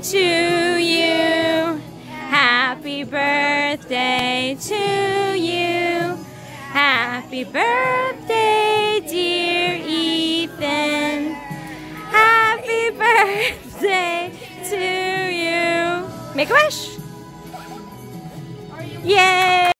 to you. Happy birthday to you. Happy birthday, dear Ethan. Happy birthday to you. Make a wish.